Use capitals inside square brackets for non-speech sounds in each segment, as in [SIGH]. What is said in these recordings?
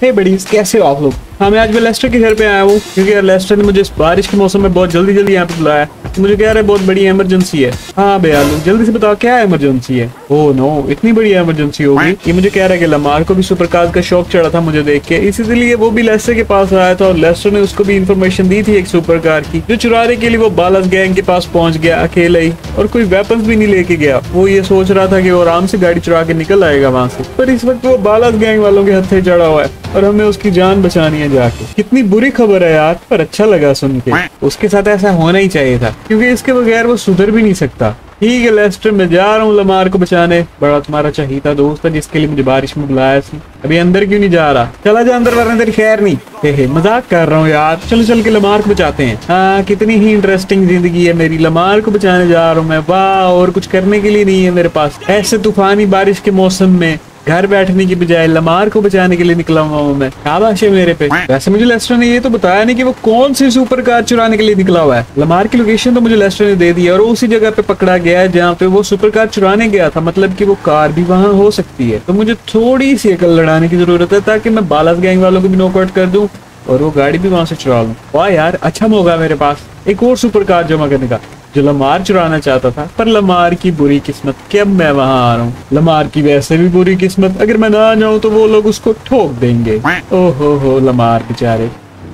हे बड़ी कैसे हो आप लोग? हाँ मैं आज मैं लेस्टर के घर पे आया हूँ, क्योंकि लेस्टर ने मुझे इस बारिश के मौसम में बहुत जल्दी जल्दी यहाँ पे बुलाया मुझे कह रहा है, बहुत बड़ी इमरजेंसी है। हाँ भैयालू जल्दी से बताओ, क्या इमरजेंसी है? ओह नो इतनी बड़ी इमरजेंसी होगी ये मुझे कह रहा है कि लमार को भी सुपर कार का शौक चढ़ा था मुझे देख के। इसीलिए वो भी लेस्टर के पास आया था और लेस्टर ने उसको भी इन्फॉर्मेशन दी थी एक सुपर कार की, जो चुराने के लिए वो बालस गैंग के पास पहुँच गया अकेला ही और कोई वेपन भी नहीं लेके गया। वो ये सोच रहा था की वो आराम से गाड़ी चुरा के निकल आएगा वहाँ से। पर इस वक्त वो बालस गैंग वालों के हथे चढ़ा हुआ है और हमें उसकी जान बचानी है जाके। कितनी बुरी खबर है यार, पर अच्छा लगा सुन के। उसके साथ ऐसा होना ही चाहिए था। क्योंकि इसके बगैर वो सुधर भी नहीं सकता। ठीक है लेस्टर मैं जा रहा हूँ लमार को बचाने। बड़ा तुम्हारा चाहिए दोस्त है, जिसके लिए मुझे बारिश में बुलाया अभी अंदर क्यों नहीं जा रहा? चला जा अंदर, वरना तेरी खैर नहीं। हे हे, मज़ाक कर रहा हूँ यार। चलो, चल के लमार को बचाते हैं। हाँ कितनी ही इंटरेस्टिंग ज़िंदगी है मेरी। लमार को बचाने जा रहा हूँ मैं। वाह, और कुछ करने के लिए नहीं है मेरे पास। ऐसे तूफानी बारिश के मौसम में घर बैठने की बजाय लमार को बचाने के लिए निकला हुआ हूँ मैं। शाबाश है मेरे पे? वैसे मुझे लेस्टर ने ये तो बताया नहीं कि वो कौन सी सुपर कार चुराने के लिए निकला हुआ है। लमार की लोकेशन तो मुझे लेस्टर ने दे दी और उसी जगह पे पकड़ा गया है जहाँ पे वो सुपर कार चुराने गया था। मतलब की वो कार भी वहाँ हो सकती है। तो मुझे थोड़ी सी अकल लड़ाने की ज़रूरत है ताकि मैं बालास गैंग वालों को भी नोकआउट कर दूँ और वो गाड़ी भी वहाँ से चुरा लूँ। वाह यार अच्छा मौका मेरे पास। एक और सुपर कार जमा करने का। जो लमार चुराना चाहता था पर लमार की बुरी किस्मत कि अब मैं वहाँ आ रहा हूँ। लमार की वैसे भी बुरी किस्मत अगर मैं ना जाऊँ तो वो लोग उसको ठोक देंगे। [LAUGHS] ओहो हो लमार बेचारे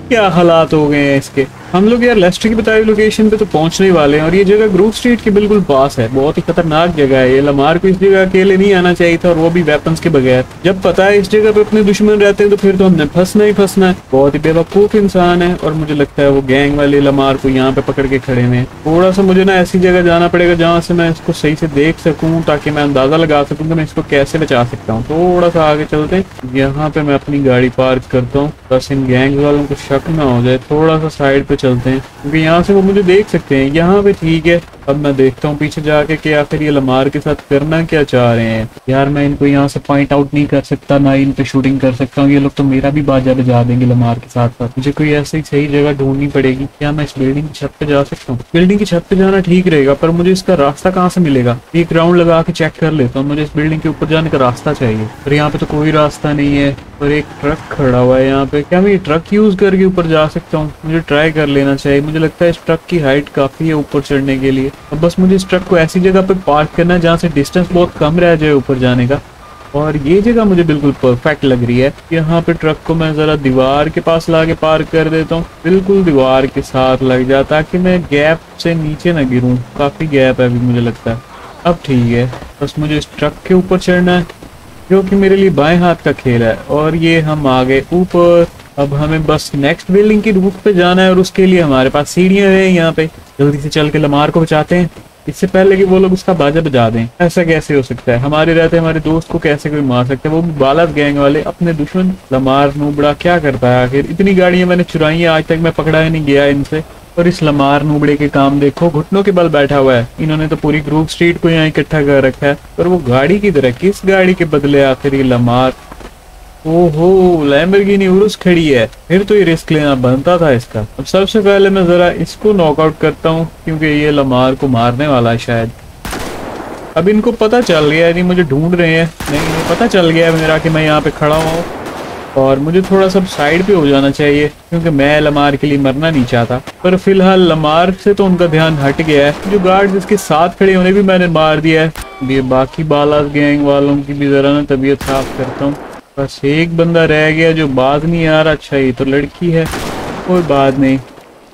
क्या हालात हो गए हैं इसके? हम लोग यार लेस्टर की बताई लोकेशन पे तो पहुँचने वाले हैं और ये जगह ग्रुप स्ट्रीट के बिल्कुल पास है। बहुत ही खतरनाक जगह है। ये लमार को इस जगह अकेले नहीं आना चाहिए था और वो भी वेपन्स के बगैर। जब पता है इस जगह पे अपने दुश्मन रहते हैं तो फिर तो हमने फंसना ही फंसना है। बहुत ही बेवकूफ़ इंसान है और मुझे लगता है वो गैंग वाले लमार को यहाँ पे पकड़ के खड़े हुए थोड़ा सा मुझे ना ऐसी जगह जाना पड़ेगा जहाँ से मैं इसको सही से देख सकूँ, ताकि मैं अंदाज़ा लगा सकूँ कि मैं इसको कैसे बचा सकता हूँ। थोड़ा सा आगे चलते हैं। यहाँ पे मैं अपनी गाड़ी पार्क करता हूँ बस इन गैंग वालों को शक ना हो जाए। थोड़ा सा साइड पे चलते हैं। क्योंकि यहाँ से वो मुझे देख सकते हैं। यहाँ पे ठीक है। अब मैं देखता हूँ पीछे जाके कि आखिर ये लमार के साथ करना क्या चाह रहे हैं। यार, मैं इनको यहाँ से पॉइंट आउट नहीं कर सकता, ना इन पे शूटिंग कर सकता हूँ। ये लोग तो मेरा भी बाजा बजा देंगे लमार के साथ साथ। मुझे कोई ऐसी सही जगह ढूंढनी पड़ेगी। क्या मैं इस बिल्डिंग की छत पे जा सकता हूँ? बिल्डिंग की छत पे जाना ठीक रहेगा, पर मुझे इसका रास्ता कहाँ से मिलेगा? एक राउंड लगा के चेक कर लेता हूँ। मुझे इस बिल्डिंग के ऊपर जाने का रास्ता चाहिए। पर यहाँ पे तो कोई रास्ता नहीं है। और एक ट्रक खड़ा हुआ है यहाँ पे। क्या मैं ये ट्रक यूज़ करके ऊपर जा सकता हूँ? मुझे ट्राई कर लेना चाहिए। मुझे लगता है इस ट्रक की हाइट काफ़ी है ऊपर चढ़ने के लिए। अब बस मुझे इस ट्रक को ऐसी जगह पे पार्क करना है जहाँ से डिस्टेंस बहुत कम रह जाए ऊपर जाने का। और ये जगह मुझे बिल्कुल परफेक्ट लग रही है। यहाँ पे ट्रक को मैं जरा दीवार के पास ला के पार्क कर देता हूँ। बिल्कुल दीवार के साथ लग जाए ताकि मैं गैप से नीचे ना गिरूँ। काफ़ी गैप है अभी मुझे लगता है। अब ठीक है। बस मुझे इस ट्रक के ऊपर चढ़ना है। जो कि मेरे लिए बाएँ हाथ का खेल है और ये हम आ गए ऊपर, अब हमें बस नेक्स्ट बिल्डिंग की रूट पे जाना है और उसके लिए हमारे पास सीढ़ियाँ हैं यहाँ पे। जल्दी से चल के लमार को बचाते हैं। इससे पहले कि वो लोग उसका बाजा बजा दें, ऐसा कैसे हो सकता है? हमारे रहते, हमारे दोस्त को कैसे कोई मार सकता है? वो भी बालक गैंग वाले अपने दुश्मन, लमार नूबड़ा क्या करता है आखिर? इतनी गाड़ियाँ मैंने चुराई है, आज तक मैं पकड़ा ही नहीं गया इनसे। और इस लमार नूबड़े के काम देखो, घुटनों के बल बैठा हुआ है। इन्होंने तो पूरी ग्रुप स्ट्रीट को यहाँ इकट्ठा कर रखा है और वो गाड़ी की तरह किस गाड़ी के बदले आखिर ये लमार? ओहो लैम्बोर्गिनी उरुस खड़ी है। फिर तो ये रिस्क लेना बनता था इसका। अब सबसे पहले मैं जरा इसको नॉकआउट करता हूँ, क्योंकि ये लमार को मारने वाला है शायद। अब इनको पता चल गया है नहीं मुझे ढूंढ रहे हैं। नहीं पता चल गया है मेरा कि मैं यहाँ पे खड़ा हूँ। और मुझे थोड़ा सा साइड पे हो जाना चाहिए, क्योंकि मैं लमार के लिए मरना नहीं चाहता। पर फ़िलहाल लमार से तो उनका ध्यान हट गया है। जो गार्ड जिसके साथ खड़े उन्हें भी मैंने मार दिया है। ये बाकी बालास गैंग वालों की भी जरा ना तबीयत साफ़ करता हूँ। बस एक बंदा रह गया जो बात नहीं आ रहा। अच्छा ये तो लड़की है। कोई बात नहीं।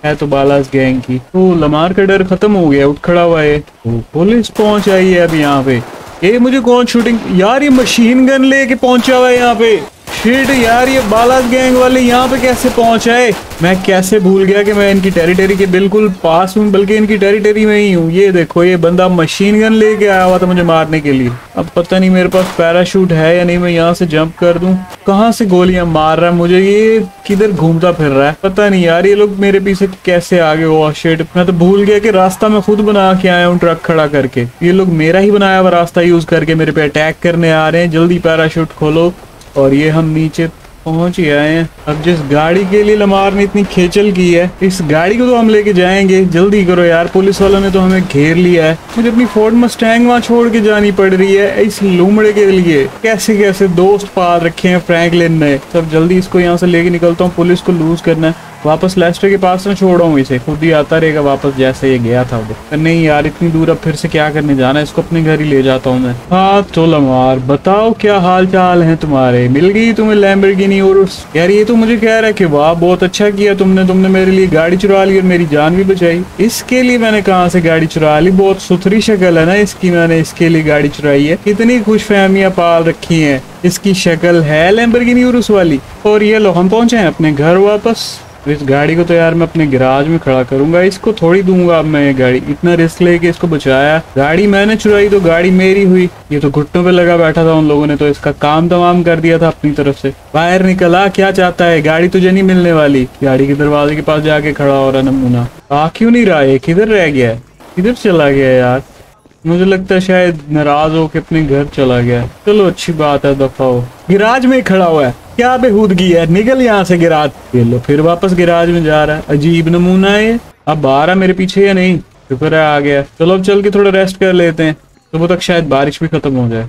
है तो बालास गैंग की। तो लमार का डर खत्म हो गया, उठ खड़ा हुआ है। तो पुलिस पहुँच आई है अब यहाँ पे। ये मुझे कौन शूटिंग यार, ये मशीन गन लेके पहुँचा हुआ है यहाँ पे। शिट यार ये बालास गैंग वाले यहाँ पे कैसे पहुँचाए मैं कैसे भूल गया कि मैं इनकी टेरिटरी के बिल्कुल पास हूँ बल्कि इनकी टेरिटरी में ही हूँ ये देखो ये बंदा मशीन गन लेके आया हुआ था मुझे मारने के लिए अब पता नहीं मेरे पास पैराशूट है या नहीं मैं यहाँ से जंप कर दूँ कहाँ से गोलियाँ मार रहा है मुझे ये किधर घूमता फिर रहा है पता नहीं यार ये लोग मेरे पीछे कैसे आगे हुआ शेड मैं तो भूल गया कि रास्ता मैं खुद बना के आया हूँ ट्रक खड़ा करके ये लोग मेरा ही बनाया हुआ रास्ता यूज़ करके मेरे पे अटैक करने आ रहे हैं जल्दी पैराशूट खोलो और ये हम नीचे पहुँच ही आए हैं। अब जिस गाड़ी के लिए लमार ने इतनी खेचल की है, इस गाड़ी को तो हम लेके जाएँगे। जल्दी करो यार, पुलिस वालों ने तो हमें घेर लिया है। मुझे अपनी फोर्ड मस्टैंग वहाँ छोड़ के जानी पड़ रही है इस लूमड़े के लिए। कैसे कैसे दोस्त पार रखे हैं फ्रैंकलिन ने। सब जल्दी इसको यहाँ से लेके निकलता हूँ, पुलिस को लूज करना है। वापस लेस्टर के पास ना छोड़ा हूँ इसे। खुद ही आता रहेगा वापस जैसे ये गया था उधर नहीं यार, इतनी दूर अब फिर से क्या करने जाना इसको अपने घर ही ले जाता हूँ मैं। हाँ तो लमार, बताओ क्या हाल चाल है तुम्हारे? मिल गई तुम्हें लैम्बरगिनी और यार, ये तो मुझे कह रहा है कि वाह, बहुत अच्छा किया तुमने। तुमने मेरे लिए गाड़ी चुरा ली और मेरी जान भी बचाई। इसके लिए मैंने कहा से गाड़ी चुरा ली? बहुत सुथरी शक्ल है ना इसकी, मैंने इसके लिए गाड़ी चुराई है। कितनी खुश फहमियाँ पाल रखी है। इसकी शक्ल है लैम्बरगिनी और वाली। और ये लो, हम पहुँचे हैं अपने घर वापस। तो इस गाड़ी को तो यार मैं अपने गिराज में खड़ा करूँगा। इसको थोड़ी दूँगा अब मैं ये गाड़ी। इतना रिस्क लेके इसको बचाया। गाड़ी मैंने चुराई तो गाड़ी मेरी हुई। ये तो घुट्टों पे लगा बैठा था उन लोगों ने तो इसका काम तमाम कर दिया था अपनी तरफ़ से। बाहर निकला, क्या चाहता है? गाड़ी तुझे नहीं मिलने वाली। गाड़ी के दरवाजे के पास जाके खड़ा हो रहा नमूना। आ, क्यों नहीं रहा? है किधर रह गया है। किधर चला गया यार। मुझे लगता है शायद नाराज़ होके अपने घर चला गया चलो, अच्छी बात है, दफ़ा हो। गिराज में खड़ा हुआ है। क्या बेहूदगी है? निकल यहाँ से गिराज। ये लो, फिर वापस गिराज में जा रहा है। अजीब नमूना है ये। अब बारह मेरे पीछे या नहीं? शुक्र है आ गया। चलो, अब चल के थोड़ा रेस्ट कर लेते हैं। सुबह तक शायद बारिश भी खत्म हो जाए।